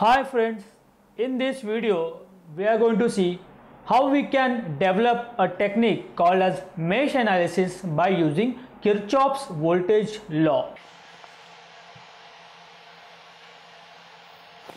Hi friends, in this video we are going to see how we can develop a technique called as mesh analysis by using Kirchhoff's voltage law.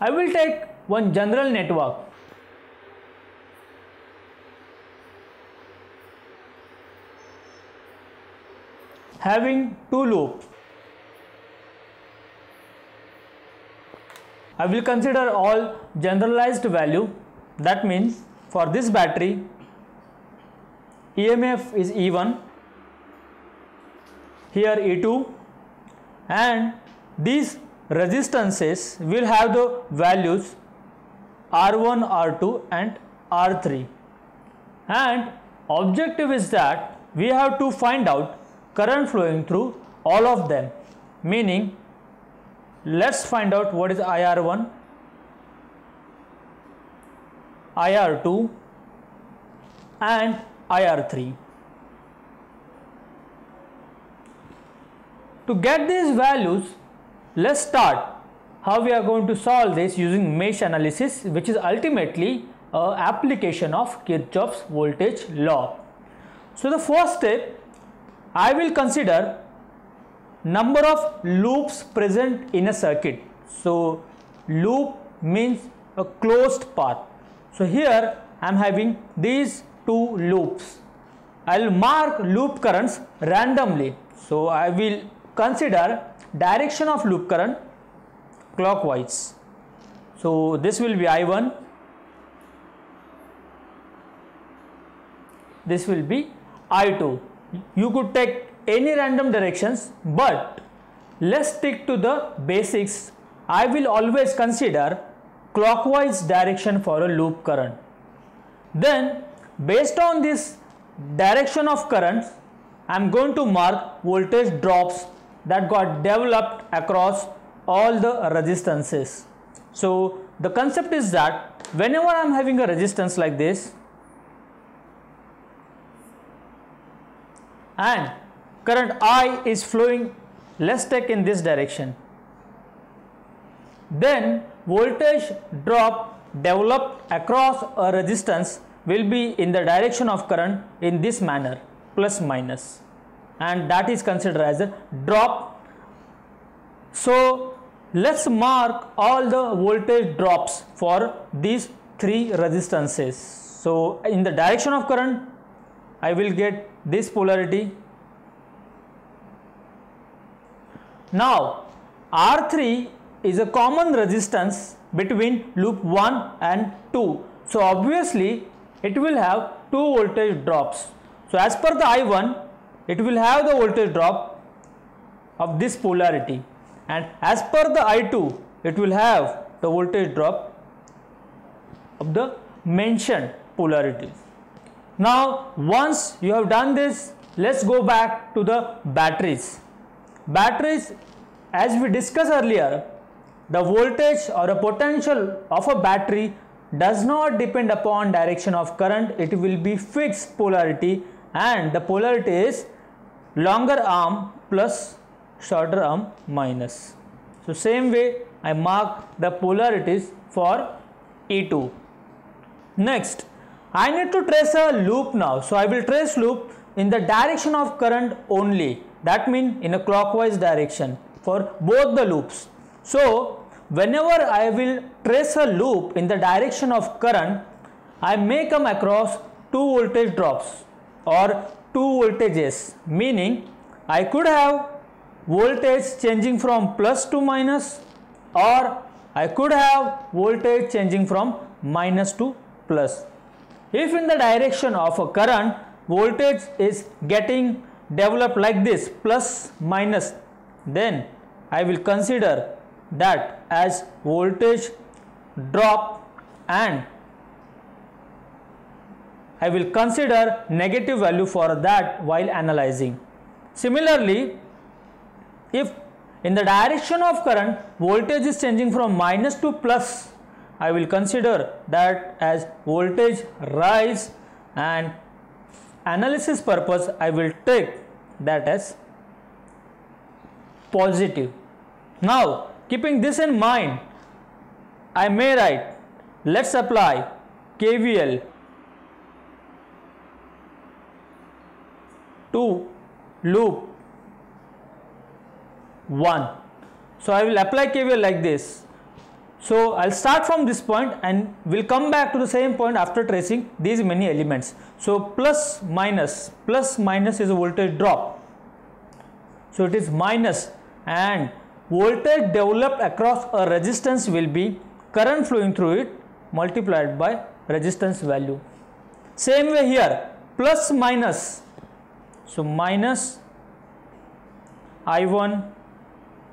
I will take one general network having two loops. I will consider all generalized value. That means for this battery EMF is E1 here E2 and these resistances will have the values R1, R2 and R3 and objective is that we have to find out current flowing through all of them meaning let's find out what is IR1 IR2 and IR3 to get these values let's start how we are going to solve this using mesh analysis which is ultimately a application of Kirchhoff's voltage law. So the first step I will consider number of loops present in a circuit. So loop means a closed path. So here I am having these two loops. I will mark loop currents randomly. So I will consider direction of loop current clockwise. So this will be I1, this will be I2 you could take any random directions but let's stick to the basics. I will always consider clockwise direction for a loop current. Then based on this direction of currents I am going to mark voltage drops that got developed across all the resistances. So the concept is that whenever I am having a resistance like this and current I is flowing let's take in this direction. Then voltage drop developed across a resistance will be in the direction of current in this manner plus minus. And that is considered as a drop. So let's mark all the voltage drops for these three resistances. So in the direction of current I will get this polarity. Now R3 is a common resistance between loop 1 and 2. So obviously it will have two voltage drops. So as per the I1 it will have the voltage drop of this polarity and as per the I2 it will have the voltage drop of the mentioned polarity. Now once you have done this let's go back to the batteries. Batteries as we discussed earlier the voltage or a potential of a battery does not depend upon direction of current it will be fixed polarity and the polarity is longer arm plus shorter arm minus. So same way I mark the polarities for E2. Next I need to trace a loop now. So I will trace loop in the direction of current only. That means in a clockwise direction for both the loops. So whenever I will trace a loop in the direction of current, I may come across two voltage drops or two voltages meaning I could have voltage changing from plus to minus or I could have voltage changing from minus to plus. If in the direction of a current voltage is getting developed like this plus minus then I will consider that as voltage drop and I will consider negative value for that while analyzing. Similarly, if in the direction of current voltage is changing from minus to plus I will consider that as voltage rise and analysis purpose I will take that as positive. Now keeping this in mind I may write let's apply KVL to loop 1. So I will apply KVL like this. So I'll start from this point and we'll come back to the same point after tracing these many elements. So plus minus, plus minus is a voltage drop. So it is minus and voltage developed across a resistance will be current flowing through it multiplied by resistance value. Same way here plus minus. So minus I1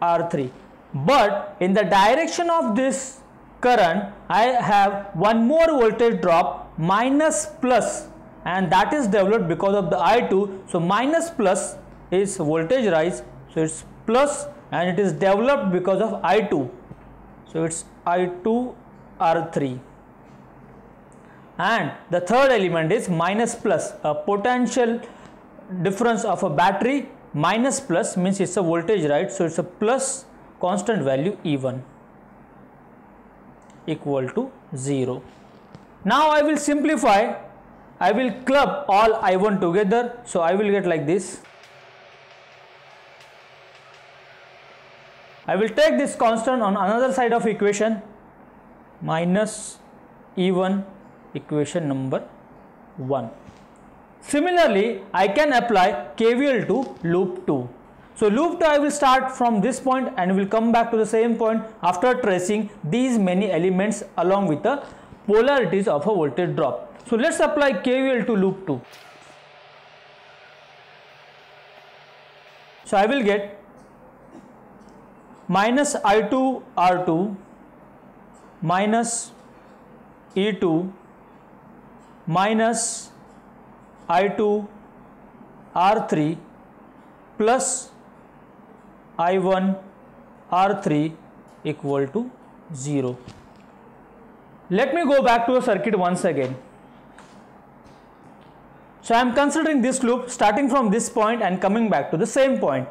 R3 but in the direction of this current I have one more voltage drop minus plus and that is developed because of the I2 so minus plus is voltage rise. So it's plus and it is developed because of I2 so it's I2 R3 and the third element is minus plus a potential difference of a battery. Minus plus means it's a voltage right? So it's a plus constant value E1 equal to 0 now I will simplify. I will club all I1 together. So I will get like this. I will take this constant on another side of equation minus E1 equation number 1 Similarly, I can apply KVL to loop 2. So loop 2 I will start from this point and will come back to the same point after tracing these many elements along with the polarities of a voltage drop. So let's apply KVL to loop 2. So I will get minus I2 R2 minus E2 minus I2 R3 plus I1 R3 equal to 0. Let me go back to the circuit once again. So I am considering this loop starting from this point and coming back to the same point.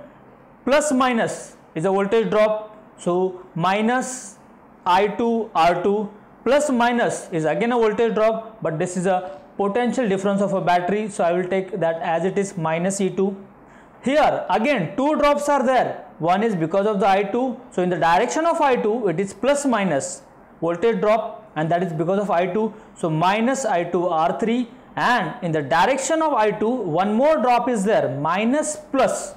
Plus minus is a voltage drop. So minus I2 R2 plus minus is again a voltage drop but this is a potential difference of a battery so I will take that as it is minus E2 here again two drops are there one is because of the I2 so in the direction of I2 it is plus minus voltage drop and that is because of I2 so minus I2 R3 and in the direction of I2 one more drop is there. Minus plus.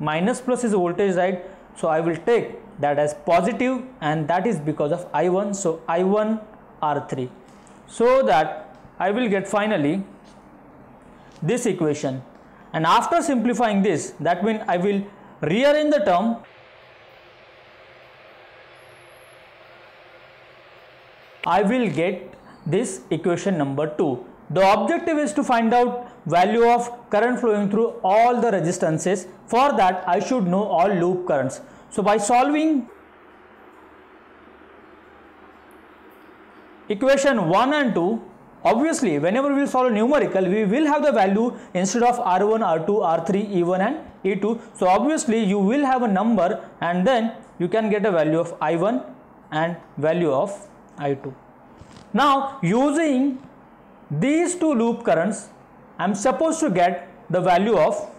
Minus plus is voltage right? So I will take that as positive and that is because of I1 so I1 R3 so that I will get finally this equation. And after simplifying this that means I will rearrange the term I will get this equation number 2. The objective is to find out value of current flowing through all the resistances. For that I should know all loop currents. So by solving equation 1 and 2 Obviously, whenever we solve numerical, we will have the value instead of R1, R2, R3, E1 and E2. So obviously, you will have a number and then you can get a value of I1 and value of I2. Now, using these two loop currents, I am supposed to get the value of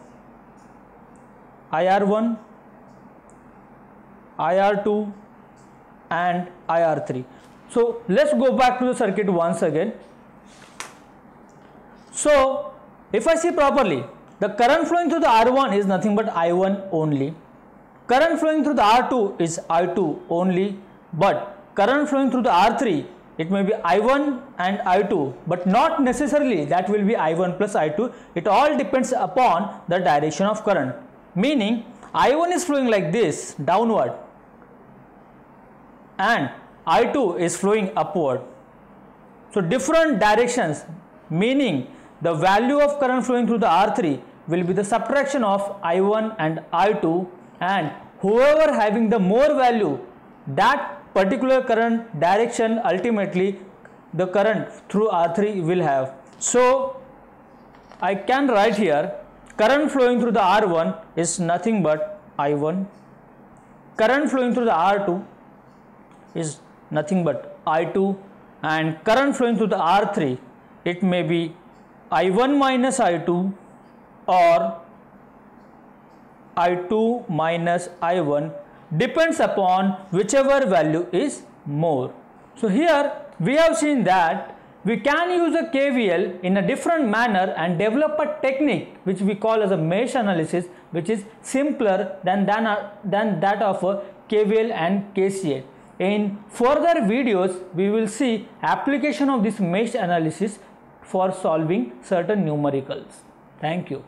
IR1, IR2 and IR3. So, let's go back to the circuit once again. So, if I see properly, the current flowing through the R1 is nothing but I1 only. Current flowing through the R2 is I2 only, but current flowing through the R3 it may be I1 and I2 but not necessarily that will be I1 plus I2 it all depends upon the direction of current. Meaning I1 is flowing like this downward and I2 is flowing upward. So different directions meaning the value of current flowing through the R3 will be the subtraction of I1 and I2 and whoever having the more value that particular current direction ultimately the current through R3 will have. So I can write here current flowing through the R1 is nothing but I1 current flowing through the R2 is nothing but I2 and current flowing through the R3 it may be I1 minus I2 or I2 minus I1 depends upon whichever value is more. So here we have seen that we can use a KVL in a different manner and develop a technique which we call as a mesh analysis which is simpler than, than, than that of a KVL and KCL. In further videos, we will see application of this mesh analysis for solving certain numericals. Thank you.